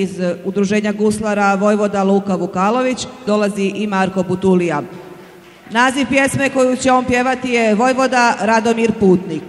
Iz e, udruženja guslara Vojvoda Luka Vukalović dolazi i Marko Butulija. Naziv pjesme koju će on pjevati je Vojvoda Radomir Putnik.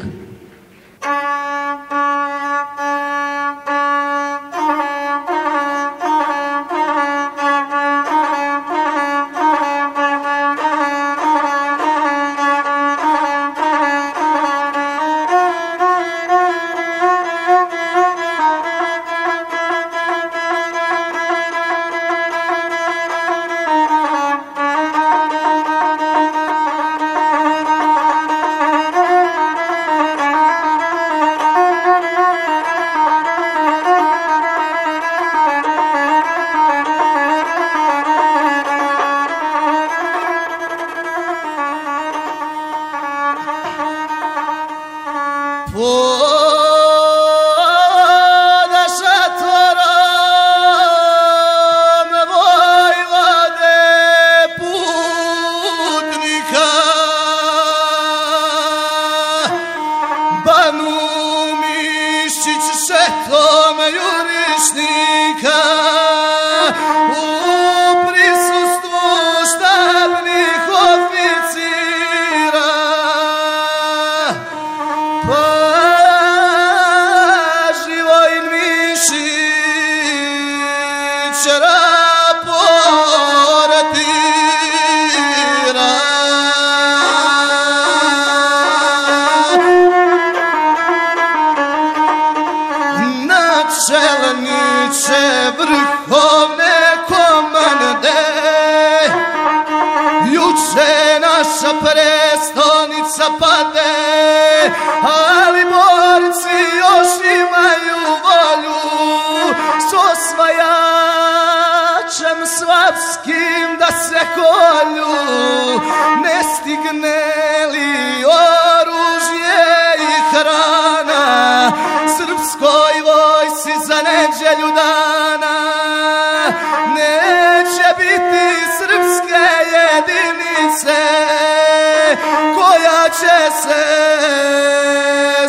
我 صبر کامه کامنده Juče naša prestonica pade, ali borci još imaju volju s osvajačem svapskim da se kolju. Ne stigne li oružje i hrana srpskoj vojci za neđelju da će se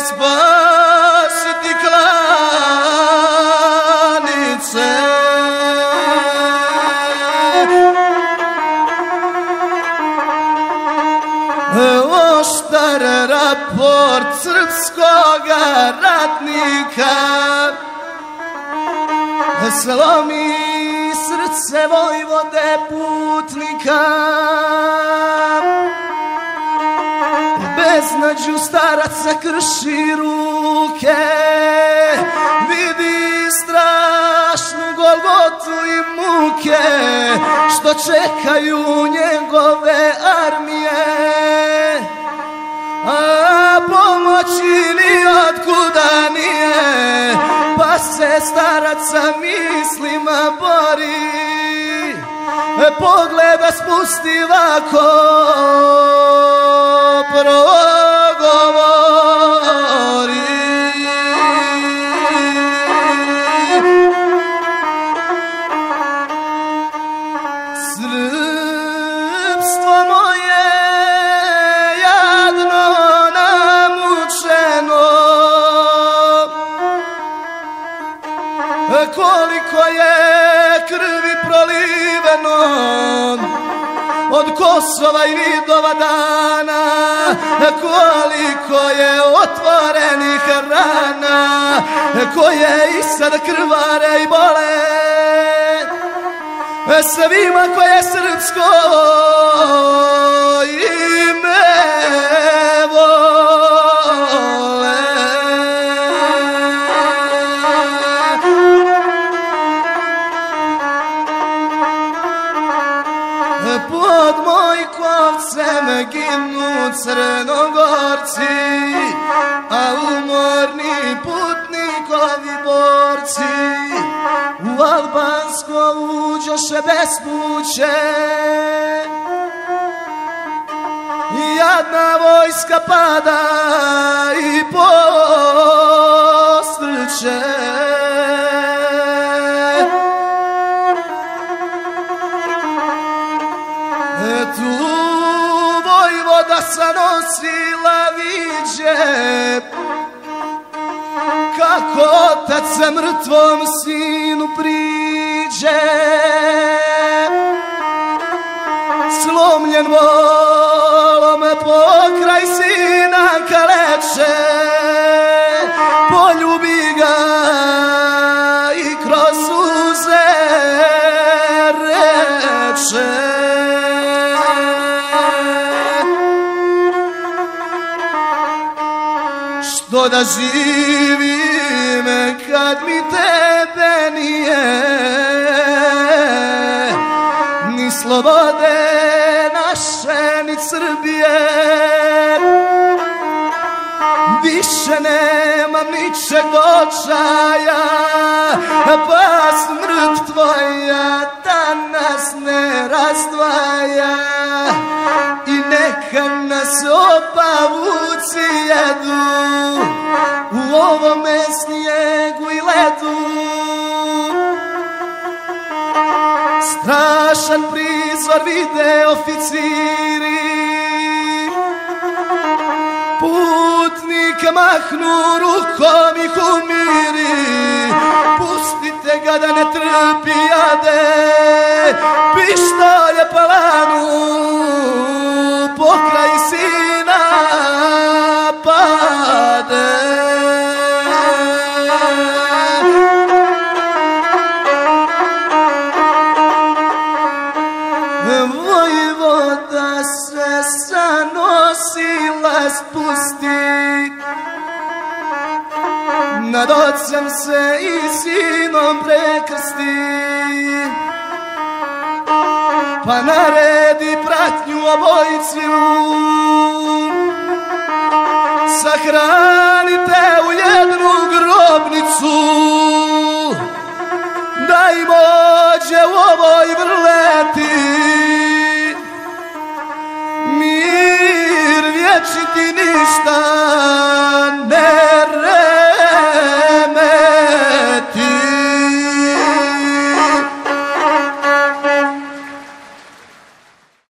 spasiti klanice. Oštar raport srpskoga ratnika. Slomi srce vojvode putnika beznađu staraca krši ruke. Vidi strašnu golgotu i muke Što čekaju njegove armije. A pomoći ni otkuda nije Pa se staraca mislima bori. Pogleda lako pro koliko je krvi proliveno. Od Kosova i Vidova dana koliko je otvorenih rana koje i sad krvare i bole. Svima koje je srpsko i neginu crnogorci A umorni putnikovi borci. U Albansko uđoše bez kuće I jadna vojska pada i postrče. E tu sa nosila viđe. Kako otac sa mrtvom sinu priđe. Da živim kad mi tebe nije. Ni slobode naše, ni Srbije. Više nemam ničeg očaja Pa smrt tvoja danas ne razdvaja. I neka nas oba vuci jedu ovome snijegu i ledu Strašan prizor vide oficiri. Putnike mahnu rukom i humiri Pustite ga da ne trpi jade. Pištolje nosila spusti Nad ocem se i sinom prekrsti. Pa naredi pratnju obojicu. Sahranite u jednu grobnicu. Da im ođe u ovoj vrleti چې دې نشتا